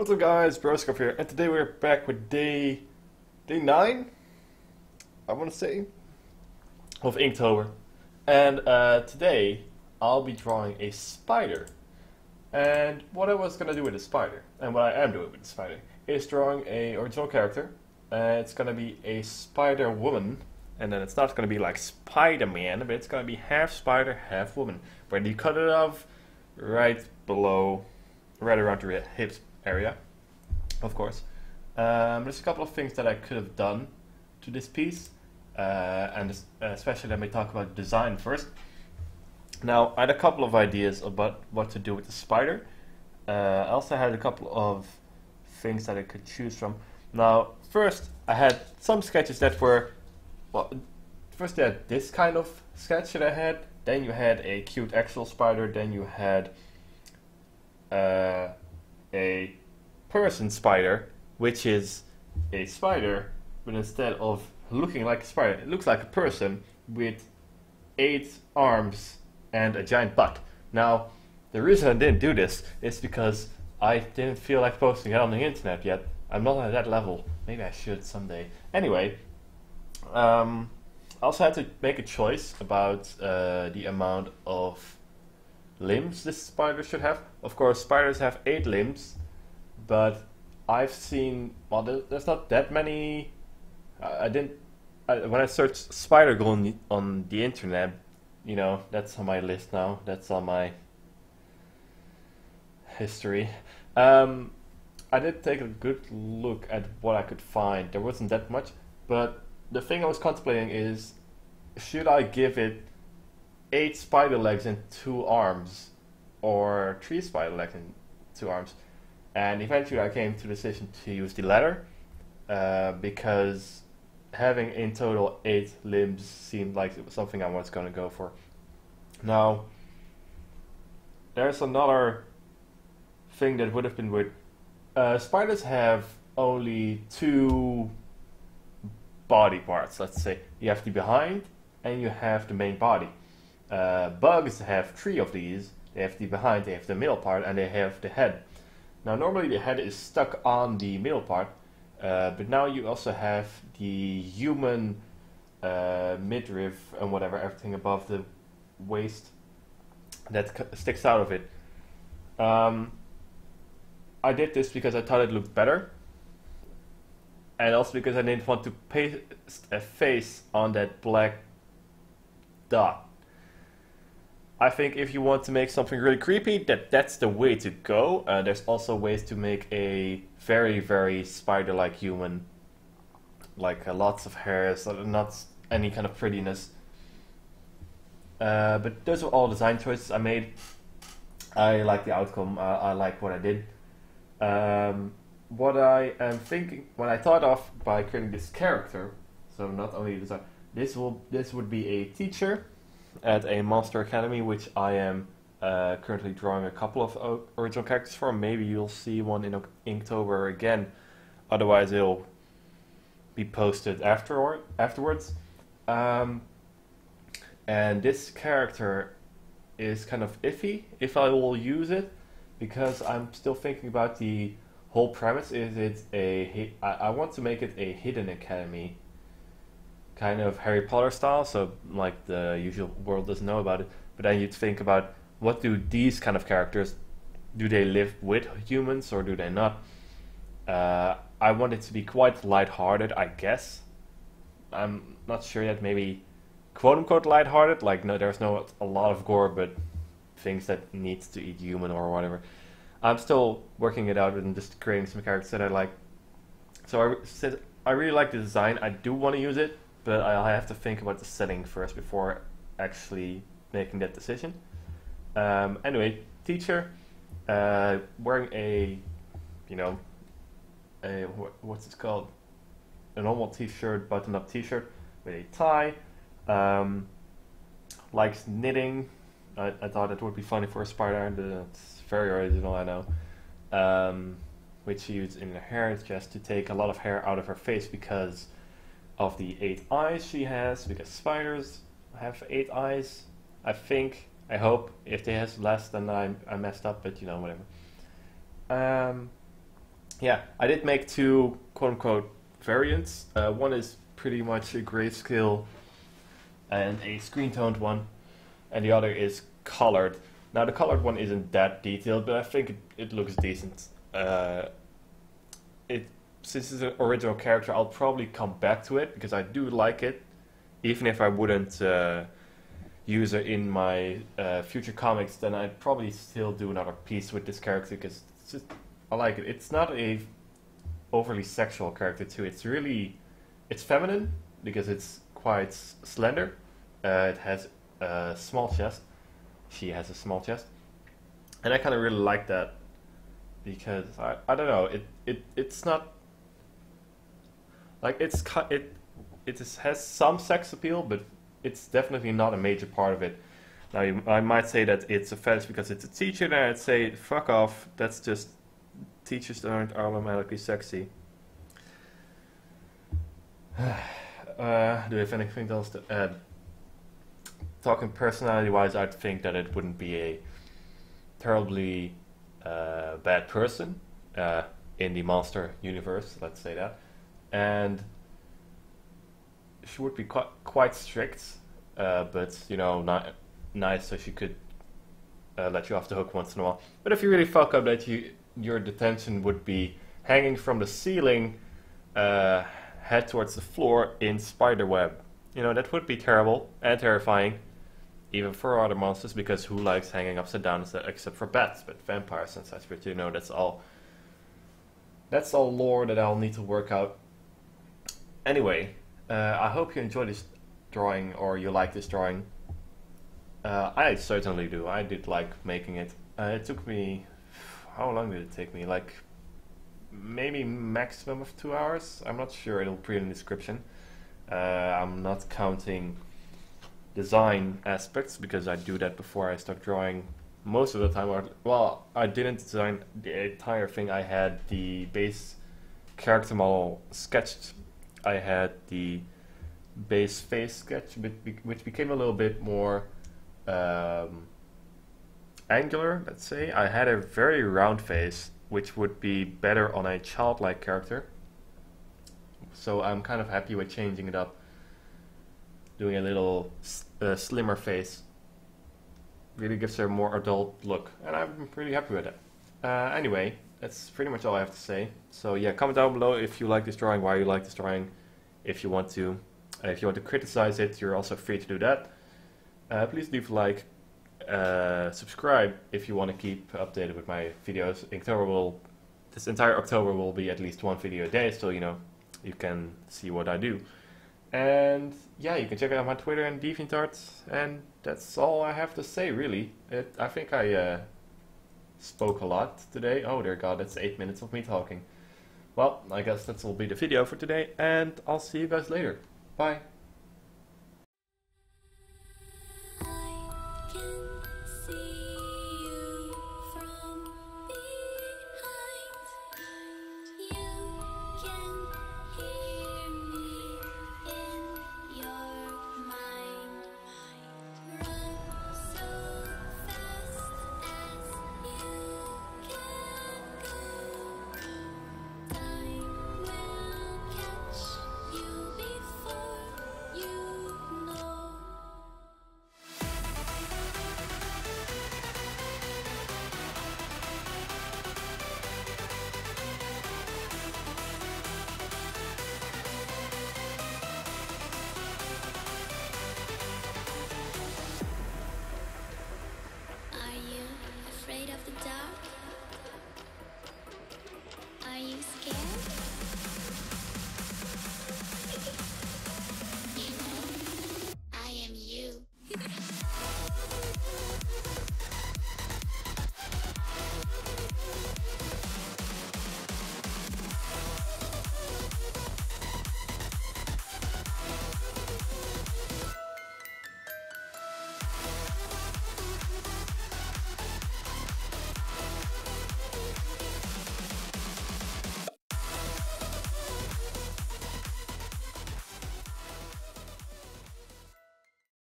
What's up guys, Broscarf here, and today we're back with day... day 9? I want to say, of Inktober. And uh, today, I'll be drawing a spider. And what I was gonna do with the spider, and what I am doing with the spider, is drawing a original character. Uh, it's gonna be a spider woman, and then it's not gonna be like Spider-Man, but it's gonna be half spider, half woman. Where do you cut it off? Right below, right around the hips area, of course. Um, there's a couple of things that I could have done to this piece, uh, and especially let me talk about design first. Now, I had a couple of ideas about what to do with the spider. Uh, I also had a couple of things that I could choose from. Now, first, I had some sketches that were, well, first I had this kind of sketch that I had, then you had a cute actual spider, then you had uh, a person spider, which is a spider, but instead of looking like a spider, it looks like a person with eight arms and a giant butt. Now, the reason I didn't do this is because I didn't feel like posting it on the internet yet. I'm not at that level. Maybe I should someday. Anyway, um, I also had to make a choice about uh, the amount of limbs this spider should have. Of course, spiders have eight limbs, but I've seen well, there's not that many. I didn't I, when I searched spider on the, on the internet. You know, that's on my list now. That's on my history. Um, I did take a good look at what I could find. There wasn't that much, but the thing I was contemplating is should I give it eight spider legs and two arms, or three spider legs and two arms? And eventually I came to the decision to use the latter uh, because having in total eight limbs seemed like it was something I was going to go for. Now, there's another thing that would have been weird. Uh, spiders have only two body parts, let's say. You have the behind and you have the main body. Uh, bugs have three of these. They have the behind, they have the middle part, and they have the head. Now normally the head is stuck on the middle part, uh, but now you also have the human uh, midriff and whatever, everything above the waist that sticks out of it. Um, I did this because I thought it looked better, and also because I didn't want to paste a face on that black dot. I think if you want to make something really creepy, that that's the way to go. Uh, there's also ways to make a very, very spider-like human, like uh, lots of hairs, not any kind of prettiness. Uh, but those are all design choices I made. I like the outcome. I like what I did. Um, what I am thinking, what I thought of by creating this character, so not only design, this will this would be a teacher at a Monster Academy, which I am uh, currently drawing a couple of original characters for. Maybe you'll see one in Inktober again. Otherwise, it'll be posted afterward, afterwards. Um, and this character is kind of iffy if I will use it because I'm still thinking about the whole premise. Is it a I want to make it a hidden academy kind of Harry Potter style, so like the usual world doesn't know about it. But then you'd think about what do these kind of characters do they live with humans or do they not? Uh, I want it to be quite light-hearted, I guess. I'm not sure yet. Maybe quote unquote light-hearted. Like no, there's no a lot of gore, but things that needs to eat human or whatever. I'm still working it out and just creating some characters that I like. So I I really like the design. I do want to use it, but I have to think about the setting first before actually making that decision. Um, anyway, teacher uh, wearing a, you know, a what's it called? A normal T-shirt, button-up T-shirt with a tie. Um, likes knitting. I, I thought it would be funny for a spider. It's very original, I know. Um, which she used in her hair just to take a lot of hair out of her face because of the eight eyes she has, because spiders have eight eyes. I think, I hope. If they has less, then I, I messed up, but you know, whatever. Um, yeah, I did make two quote unquote variants. Uh, one is pretty much a grayscale and a screen toned one, and the other is colored. Now the colored one isn't that detailed, but I think it, it looks decent. Uh, it since it's an original character, I'll probably come back to it because I do like it, even if I wouldn't uh, use it in my uh, future comics. Then I'd probably still do another piece with this character because just I like it. It's not a overly sexual character too. It's really it's feminine because it's quite slender. Uh, it has a small chest. She has a small chest, and I kind of really like that because I, I don't know it, it it's not like it's it it has some sex appeal, but it's definitely not a major part of it. Now you, I might say that it's a fetish because it's a teacher, and I'd say fuck off. That's just teachers aren't automatically sexy. uh, do we have anything else to add? Talking personality-wise, I'd think that it wouldn't be a terribly uh, bad person uh, in the monster universe. Let's say that and she would be quite quite strict, uh, but you know, not nice, so she could uh, let you off the hook once in a while. But if you really fuck up, that you your detention would be hanging from the ceiling, uh, head towards the floor in spider web. You know, that would be terrible and terrifying, even for other monsters, because who likes hanging upside down except for bats, but vampires and such. But you know, that's all. That's all lore that I'll need to work out anyway, uh, I hope you enjoy this drawing or you like this drawing. Uh, I certainly do. I did like making it. Uh, it took me. How long did it take me? Like maybe maximum of two hours. I'm not sure. It'll be in the description. Uh, I'm not counting design aspects because I do that before I start drawing. Most of the time, well, I didn't design the entire thing. I had the base character model sketched I had the base face sketch, which became a little bit more um, angular, let's say. I had a very round face, which would be better on a childlike character. So I'm kind of happy with changing it up, doing a little uh, slimmer face. Really gives her a more adult look, and I'm pretty happy with it. Uh, anyway, that's pretty much all I have to say. So yeah, comment down below if you like this drawing, why you like this drawing, if you want to. Uh, if you want to criticize it, you're also free to do that. Uh, please leave a like, uh, subscribe if you want to keep updated with my videos. October will, this entire October will be at least one video a day, so you know, you can see what I do. And yeah, you can check out my Twitter and DeviantArt, and that's all I have to say, really. It, I think I uh, spoke a lot today. Oh dear God, that's eight minutes of me talking. Well, I guess that will be the video for today, and I'll see you guys later. Bye.